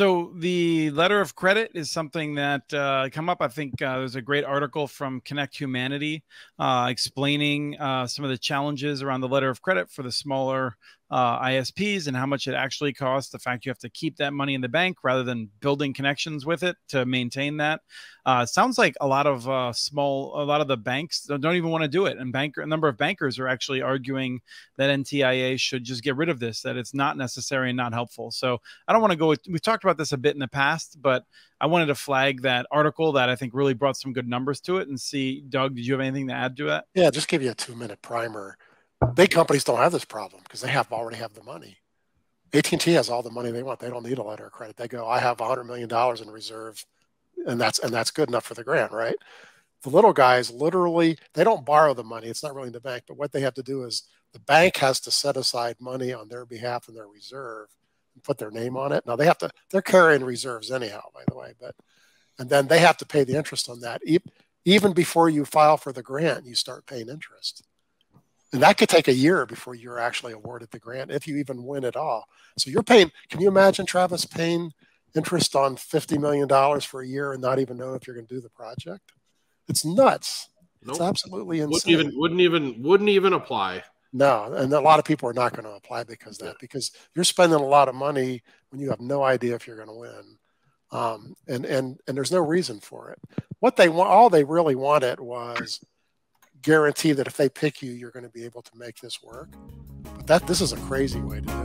So the letter of credit is something that uh, come up. I think uh, there's a great article from Connect Humanity uh, explaining uh, some of the challenges around the letter of credit for the smaller uh, ISPs and how much it actually costs. The fact you have to keep that money in the bank rather than building connections with it to maintain that. Uh, sounds like a lot of uh, small, a lot of the banks don't even want to do it, and banker, a number of bankers are actually arguing that NTIA should just get rid of this, that it's not necessary and not helpful. So I don't want to go. With, we've talked about this a bit in the past, but I wanted to flag that article that I think really brought some good numbers to it and see. Doug, did you have anything to add to that? Yeah, just give you a two minute primer big companies don't have this problem because they have already have the money. AT&T has all the money they want. They don't need a letter of credit. They go, I have $100 million in reserve, and that's and that's good enough for the grant, right? The little guys literally they don't borrow the money. It's not really in the bank, but what they have to do is the bank has to set aside money on their behalf in their reserve and put their name on it. Now they have to they're carrying reserves anyhow, by the way, but and then they have to pay the interest on that. Even before you file for the grant, you start paying interest. And that could take a year before you're actually awarded the grant, if you even win at all. So you're paying, can you imagine, Travis, paying interest on $50 million for a year and not even know if you're going to do the project? It's nuts. Nope. It's absolutely insane. Wouldn't even, wouldn't even, wouldn't even apply. No, and a lot of people are not going to apply because that, yeah. because you're spending a lot of money when you have no idea if you're going to win. Um, and and and there's no reason for it. What they want, all they really wanted was guarantee that if they pick you, you're going to be able to make this work. But that this is a crazy way to do it.